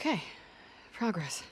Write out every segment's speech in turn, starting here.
Okay, progress.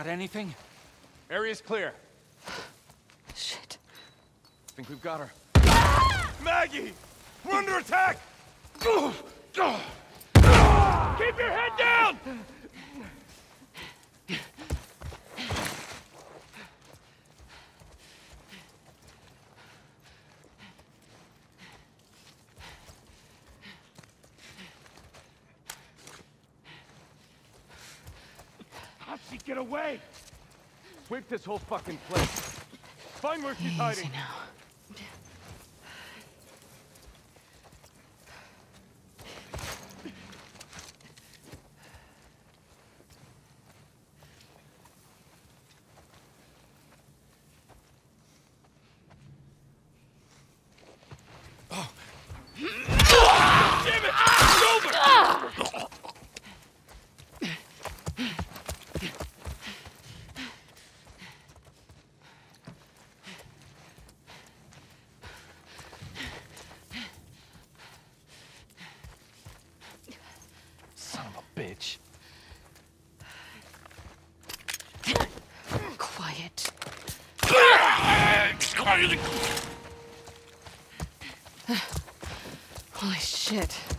Got anything? Area's clear. Shit. I think we've got her. Ah! Maggie! We're under attack! Keep your head down! Get away! Sweep this whole fucking place. Find where she's Easy hiding. now. Holy shit.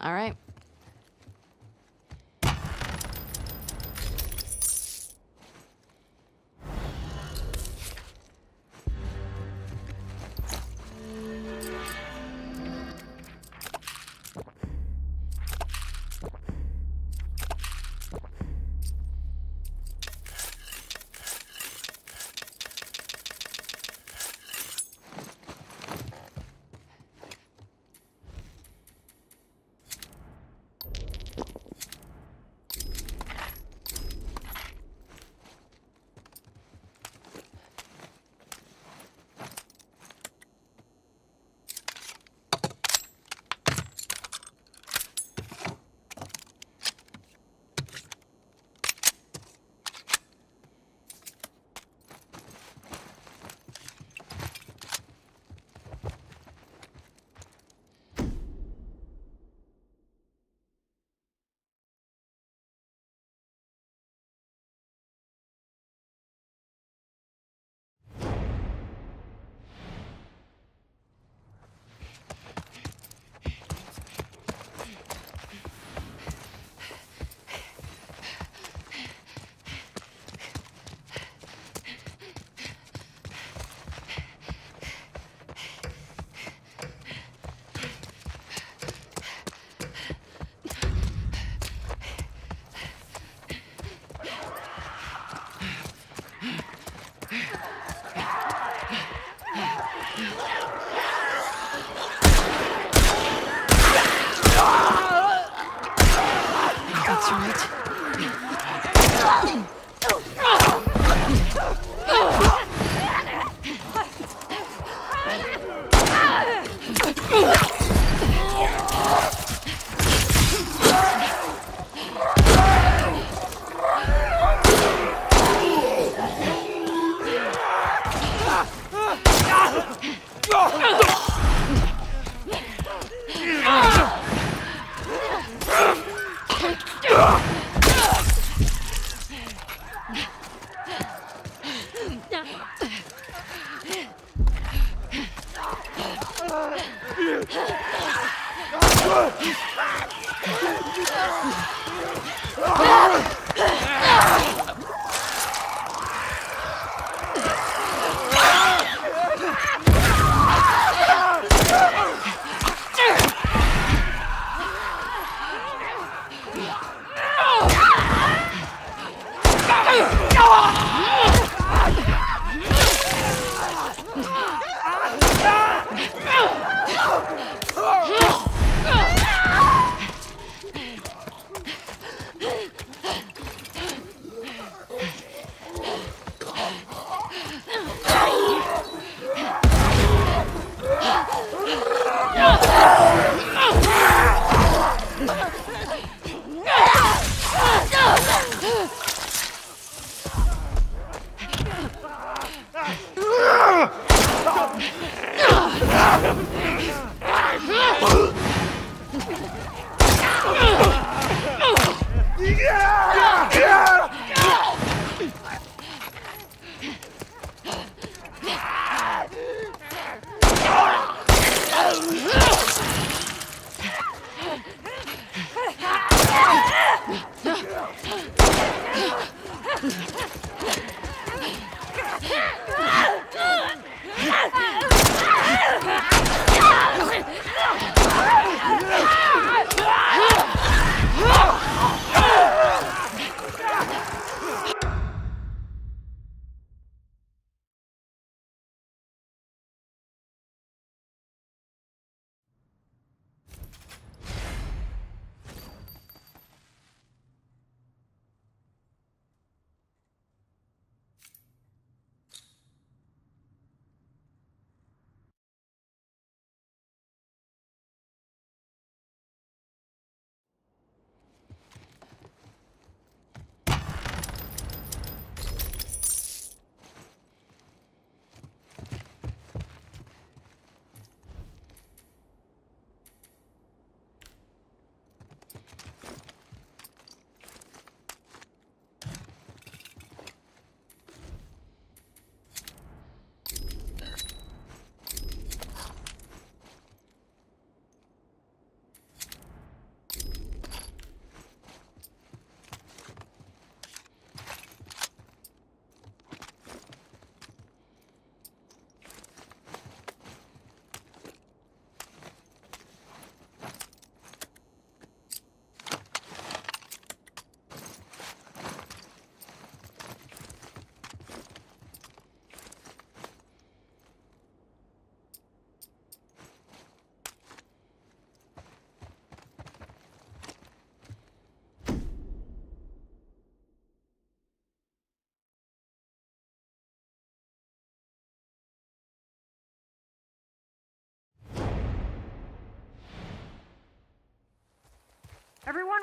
All right.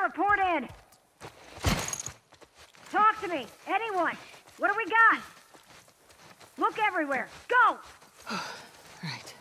Everyone report in. Talk to me. Anyone. What do we got? Look everywhere. Go! Right.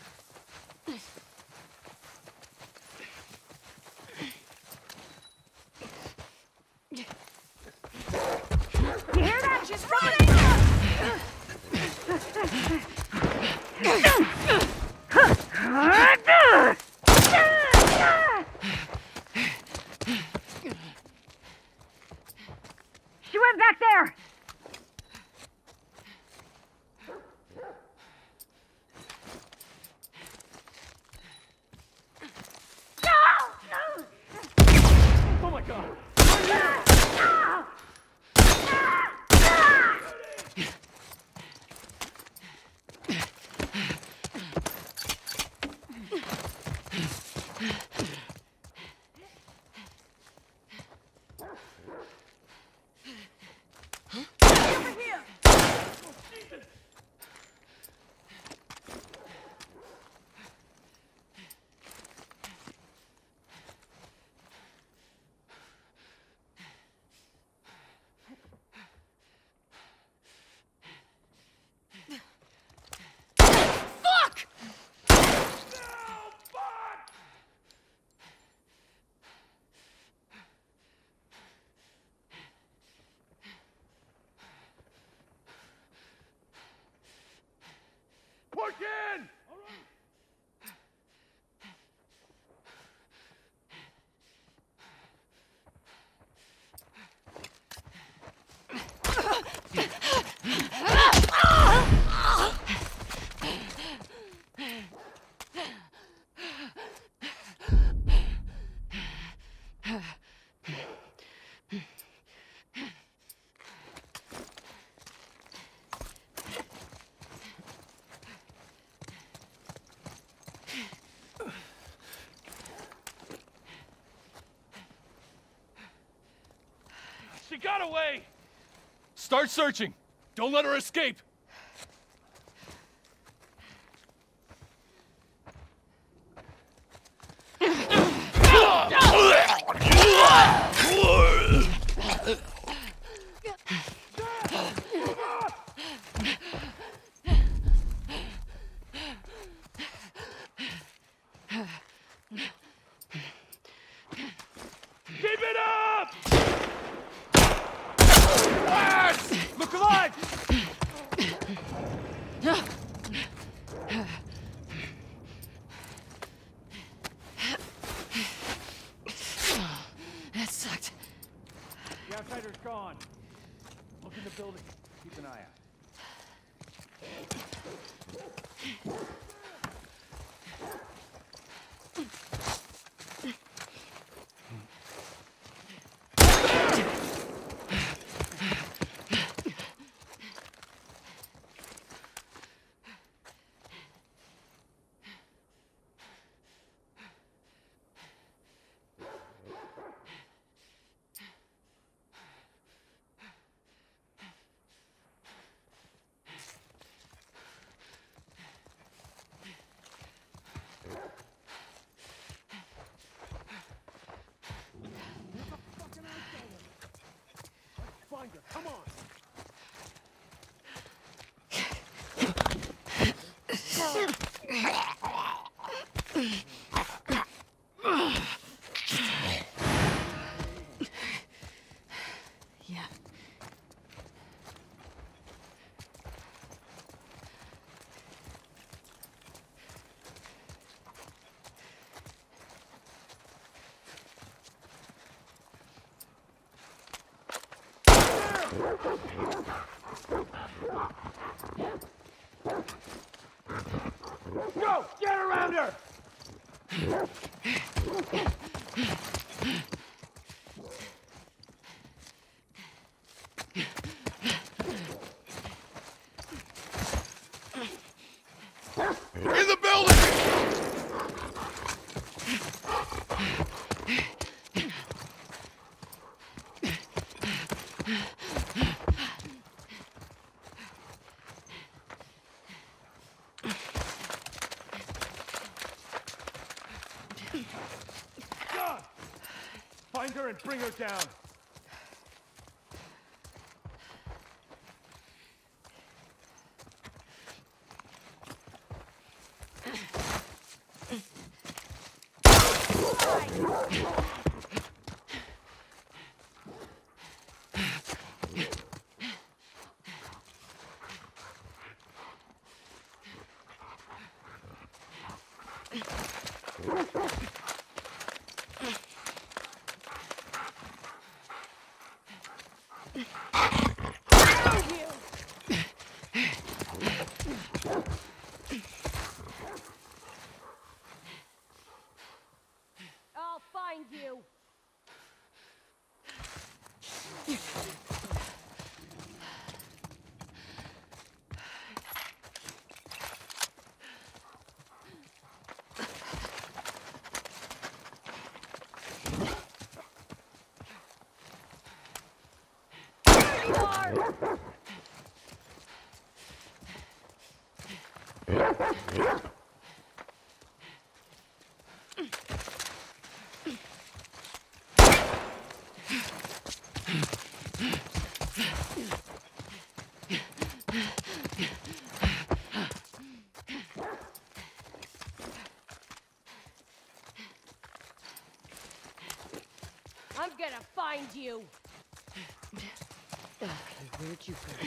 Got away! Start searching! Don't let her escape! Come on. Go! Get around her! Bring her down. I'm gonna find you. Where'd you go?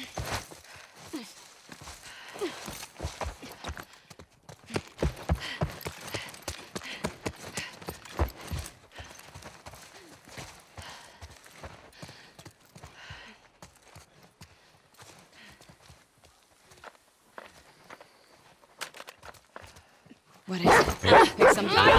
What is it? Pick some Man.